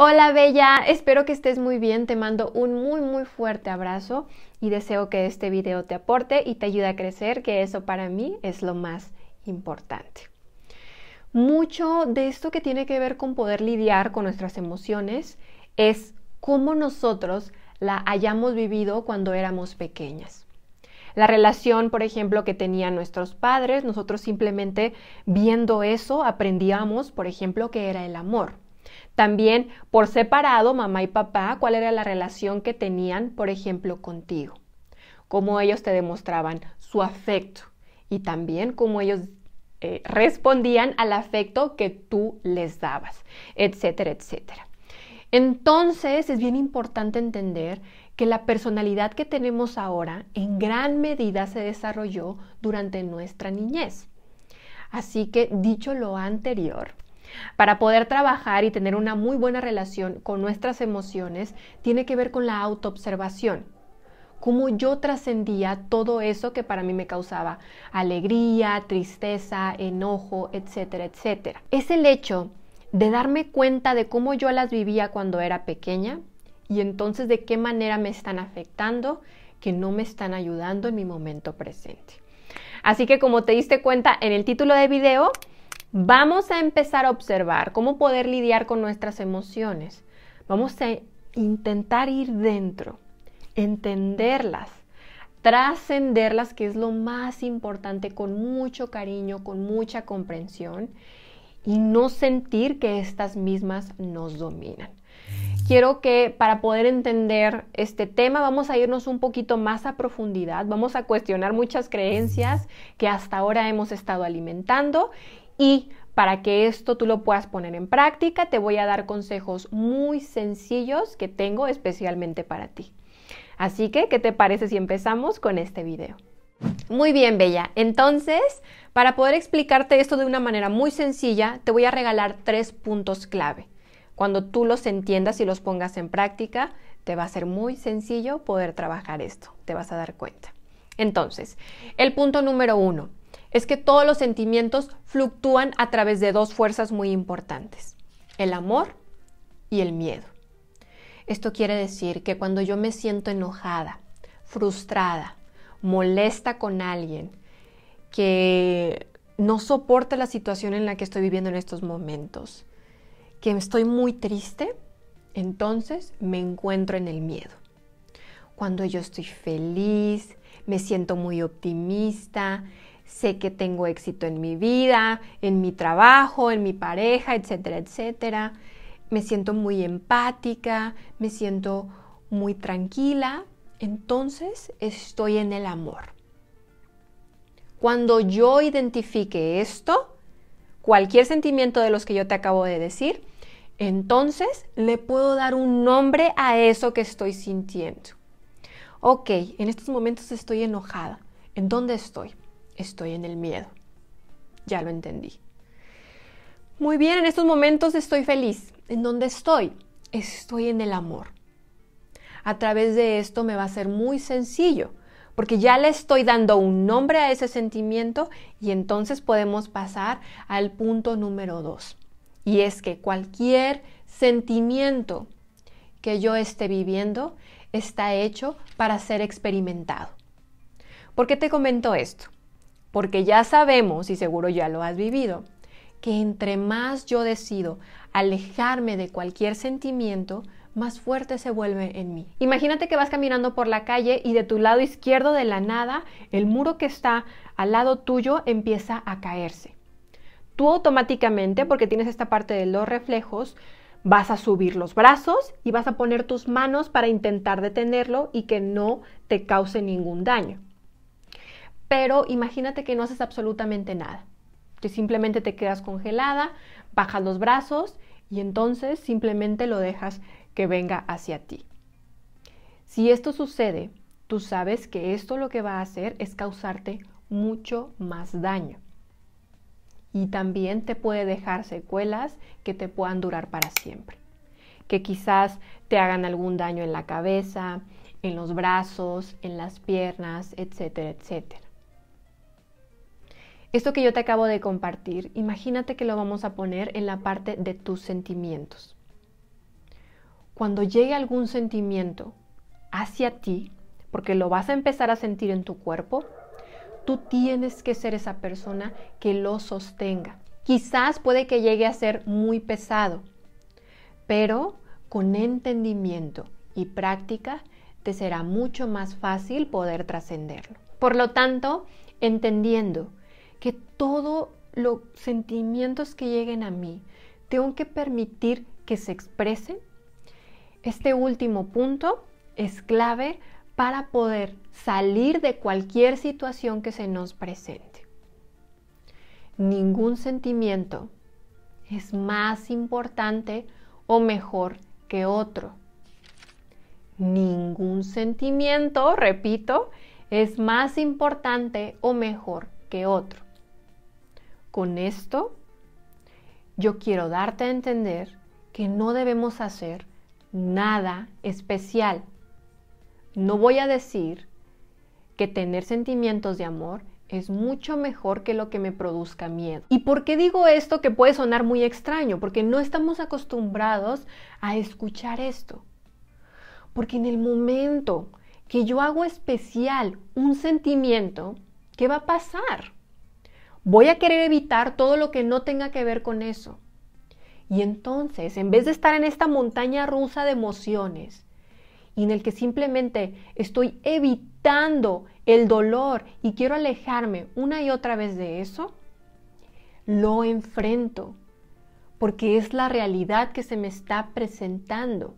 Hola Bella, espero que estés muy bien, te mando un muy muy fuerte abrazo y deseo que este video te aporte y te ayude a crecer, que eso para mí es lo más importante. Mucho de esto que tiene que ver con poder lidiar con nuestras emociones es cómo nosotros la hayamos vivido cuando éramos pequeñas. La relación, por ejemplo, que tenían nuestros padres, nosotros simplemente viendo eso aprendíamos, por ejemplo, que era el amor. También por separado, mamá y papá, cuál era la relación que tenían, por ejemplo, contigo. Cómo ellos te demostraban su afecto y también cómo ellos eh, respondían al afecto que tú les dabas, etcétera, etcétera. Entonces es bien importante entender que la personalidad que tenemos ahora en gran medida se desarrolló durante nuestra niñez. Así que dicho lo anterior, para poder trabajar y tener una muy buena relación con nuestras emociones, tiene que ver con la autoobservación. Cómo yo trascendía todo eso que para mí me causaba alegría, tristeza, enojo, etcétera, etcétera. Es el hecho de darme cuenta de cómo yo las vivía cuando era pequeña y entonces de qué manera me están afectando, que no me están ayudando en mi momento presente. Así que como te diste cuenta en el título de video, Vamos a empezar a observar cómo poder lidiar con nuestras emociones. Vamos a intentar ir dentro, entenderlas, trascenderlas, que es lo más importante, con mucho cariño, con mucha comprensión, y no sentir que estas mismas nos dominan. Quiero que para poder entender este tema vamos a irnos un poquito más a profundidad, vamos a cuestionar muchas creencias que hasta ahora hemos estado alimentando y para que esto tú lo puedas poner en práctica, te voy a dar consejos muy sencillos que tengo especialmente para ti. Así que, ¿qué te parece si empezamos con este video? Muy bien, Bella. Entonces, para poder explicarte esto de una manera muy sencilla, te voy a regalar tres puntos clave. Cuando tú los entiendas y los pongas en práctica, te va a ser muy sencillo poder trabajar esto. Te vas a dar cuenta. Entonces, el punto número uno, es que todos los sentimientos fluctúan a través de dos fuerzas muy importantes, el amor y el miedo. Esto quiere decir que cuando yo me siento enojada, frustrada, molesta con alguien, que no soporta la situación en la que estoy viviendo en estos momentos, que estoy muy triste, entonces me encuentro en el miedo. Cuando yo estoy feliz, me siento muy optimista, sé que tengo éxito en mi vida, en mi trabajo, en mi pareja, etcétera, etcétera. Me siento muy empática, me siento muy tranquila, entonces estoy en el amor. Cuando yo identifique esto, cualquier sentimiento de los que yo te acabo de decir, entonces le puedo dar un nombre a eso que estoy sintiendo. Ok, en estos momentos estoy enojada. ¿En dónde estoy? estoy en el miedo. Ya lo entendí. Muy bien, en estos momentos estoy feliz. ¿En dónde estoy? Estoy en el amor. A través de esto me va a ser muy sencillo, porque ya le estoy dando un nombre a ese sentimiento y entonces podemos pasar al punto número dos. Y es que cualquier sentimiento que yo esté viviendo está hecho para ser experimentado. ¿Por qué te comento esto? porque ya sabemos, y seguro ya lo has vivido, que entre más yo decido alejarme de cualquier sentimiento, más fuerte se vuelve en mí. Imagínate que vas caminando por la calle y de tu lado izquierdo de la nada, el muro que está al lado tuyo empieza a caerse. Tú automáticamente, porque tienes esta parte de los reflejos, vas a subir los brazos y vas a poner tus manos para intentar detenerlo y que no te cause ningún daño pero imagínate que no haces absolutamente nada, que simplemente te quedas congelada, bajas los brazos y entonces simplemente lo dejas que venga hacia ti. Si esto sucede, tú sabes que esto lo que va a hacer es causarte mucho más daño. Y también te puede dejar secuelas que te puedan durar para siempre. Que quizás te hagan algún daño en la cabeza, en los brazos, en las piernas, etcétera, etcétera. Esto que yo te acabo de compartir, imagínate que lo vamos a poner en la parte de tus sentimientos. Cuando llegue algún sentimiento hacia ti, porque lo vas a empezar a sentir en tu cuerpo, tú tienes que ser esa persona que lo sostenga. Quizás puede que llegue a ser muy pesado, pero con entendimiento y práctica te será mucho más fácil poder trascenderlo. Por lo tanto, entendiendo que todos los sentimientos que lleguen a mí tengo que permitir que se expresen, este último punto es clave para poder salir de cualquier situación que se nos presente. Ningún sentimiento es más importante o mejor que otro. Ningún sentimiento, repito, es más importante o mejor que otro. Con esto, yo quiero darte a entender que no debemos hacer nada especial. No voy a decir que tener sentimientos de amor es mucho mejor que lo que me produzca miedo. ¿Y por qué digo esto que puede sonar muy extraño? Porque no estamos acostumbrados a escuchar esto. Porque en el momento que yo hago especial un sentimiento, ¿qué va a pasar? Voy a querer evitar todo lo que no tenga que ver con eso. Y entonces, en vez de estar en esta montaña rusa de emociones, y en el que simplemente estoy evitando el dolor y quiero alejarme una y otra vez de eso, lo enfrento, porque es la realidad que se me está presentando.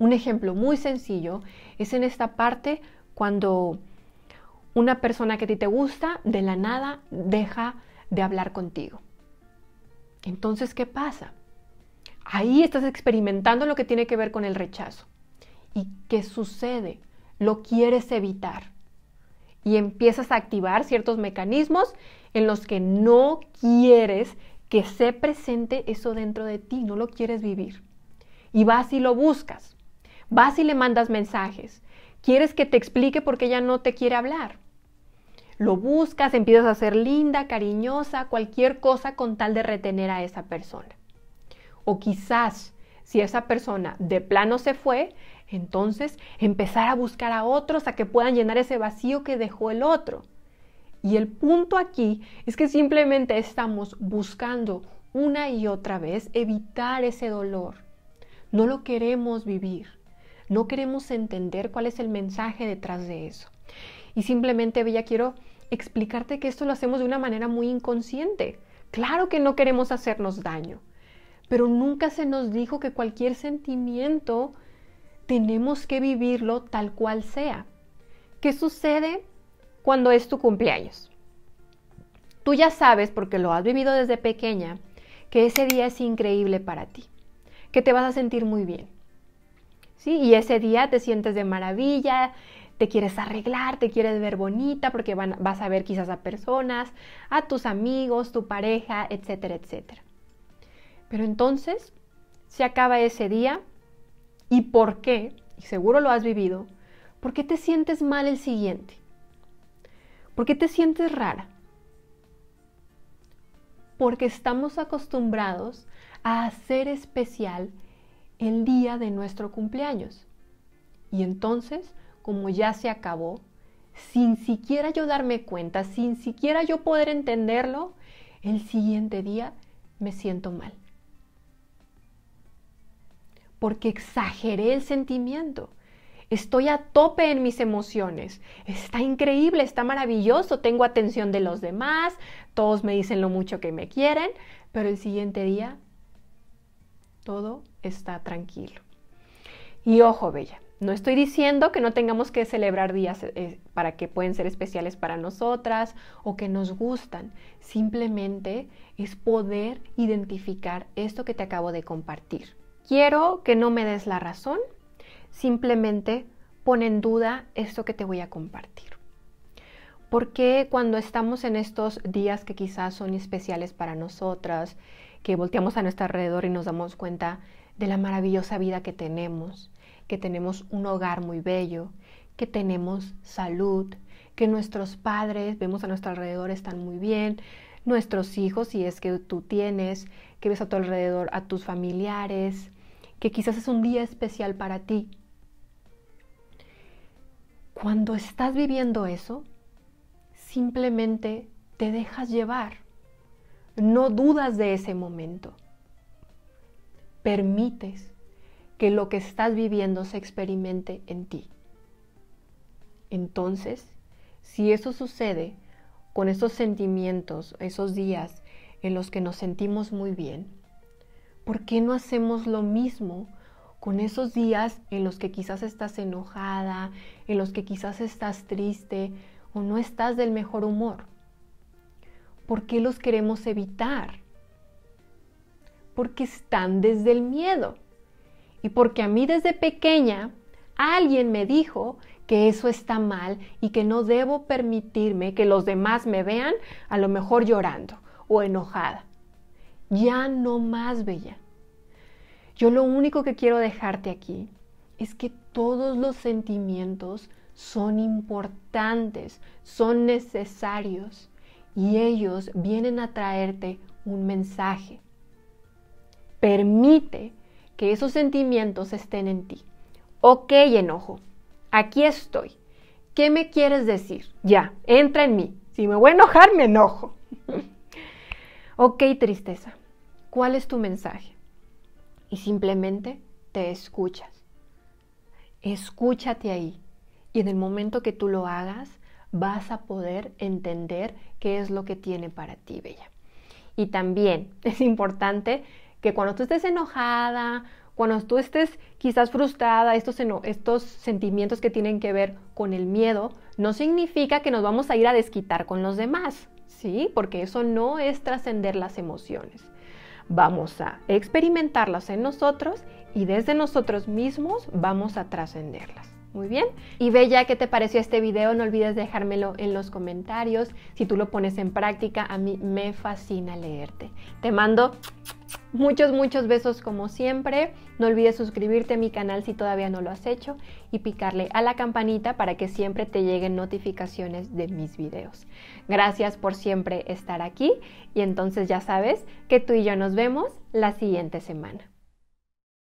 Un ejemplo muy sencillo es en esta parte cuando una persona que a ti te gusta de la nada deja de hablar contigo. Entonces, ¿qué pasa? Ahí estás experimentando lo que tiene que ver con el rechazo. ¿Y qué sucede? Lo quieres evitar. Y empiezas a activar ciertos mecanismos en los que no quieres que se presente eso dentro de ti, no lo quieres vivir. Y vas y lo buscas. Vas y le mandas mensajes. Quieres que te explique por qué ella no te quiere hablar. Lo buscas, empiezas a ser linda, cariñosa, cualquier cosa con tal de retener a esa persona. O quizás, si esa persona de plano se fue, entonces empezar a buscar a otros a que puedan llenar ese vacío que dejó el otro. Y el punto aquí es que simplemente estamos buscando una y otra vez evitar ese dolor. No lo queremos vivir. No queremos entender cuál es el mensaje detrás de eso. Y simplemente, Bella, quiero explicarte que esto lo hacemos de una manera muy inconsciente. Claro que no queremos hacernos daño, pero nunca se nos dijo que cualquier sentimiento tenemos que vivirlo tal cual sea. ¿Qué sucede cuando es tu cumpleaños? Tú ya sabes, porque lo has vivido desde pequeña, que ese día es increíble para ti, que te vas a sentir muy bien. ¿Sí? Y ese día te sientes de maravilla, te quieres arreglar, te quieres ver bonita porque vas a ver quizás a personas, a tus amigos, tu pareja, etcétera, etcétera. Pero entonces se acaba ese día y ¿por qué? Y seguro lo has vivido. ¿Por qué te sientes mal el siguiente? ¿Por qué te sientes rara? Porque estamos acostumbrados a hacer especial el día de nuestro cumpleaños. Y entonces como ya se acabó, sin siquiera yo darme cuenta, sin siquiera yo poder entenderlo, el siguiente día me siento mal. Porque exageré el sentimiento. Estoy a tope en mis emociones. Está increíble, está maravilloso. Tengo atención de los demás. Todos me dicen lo mucho que me quieren. Pero el siguiente día todo está tranquilo. Y ojo, Bella, no estoy diciendo que no tengamos que celebrar días eh, para que pueden ser especiales para nosotras o que nos gustan. Simplemente es poder identificar esto que te acabo de compartir. Quiero que no me des la razón, simplemente pon en duda esto que te voy a compartir. Porque cuando estamos en estos días que quizás son especiales para nosotras, que volteamos a nuestro alrededor y nos damos cuenta de la maravillosa vida que tenemos, que tenemos un hogar muy bello, que tenemos salud, que nuestros padres, vemos a nuestro alrededor, están muy bien, nuestros hijos, si es que tú tienes, que ves a tu alrededor a tus familiares, que quizás es un día especial para ti. Cuando estás viviendo eso, simplemente te dejas llevar. No dudas de ese momento. Permites que lo que estás viviendo se experimente en ti. Entonces, si eso sucede con esos sentimientos, esos días en los que nos sentimos muy bien, ¿por qué no hacemos lo mismo con esos días en los que quizás estás enojada, en los que quizás estás triste o no estás del mejor humor? ¿Por qué los queremos evitar? Porque están desde el miedo. Y porque a mí desde pequeña alguien me dijo que eso está mal y que no debo permitirme que los demás me vean a lo mejor llorando o enojada. Ya no más, Bella. Yo lo único que quiero dejarte aquí es que todos los sentimientos son importantes, son necesarios y ellos vienen a traerte un mensaje. Permite que esos sentimientos estén en ti. Ok, enojo, aquí estoy. ¿Qué me quieres decir? Ya, entra en mí. Si me voy a enojar, me enojo. ok, tristeza, ¿cuál es tu mensaje? Y simplemente te escuchas. Escúchate ahí. Y en el momento que tú lo hagas, vas a poder entender qué es lo que tiene para ti, Bella. Y también es importante que cuando tú estés enojada cuando tú estés quizás frustrada, estos, estos sentimientos que tienen que ver con el miedo, no significa que nos vamos a ir a desquitar con los demás, ¿sí? Porque eso no es trascender las emociones. Vamos a experimentarlas en nosotros y desde nosotros mismos vamos a trascenderlas. Muy bien. Y ya qué te pareció este video. No olvides dejármelo en los comentarios. Si tú lo pones en práctica, a mí me fascina leerte. Te mando Muchos, muchos besos como siempre. No olvides suscribirte a mi canal si todavía no lo has hecho y picarle a la campanita para que siempre te lleguen notificaciones de mis videos. Gracias por siempre estar aquí y entonces ya sabes que tú y yo nos vemos la siguiente semana.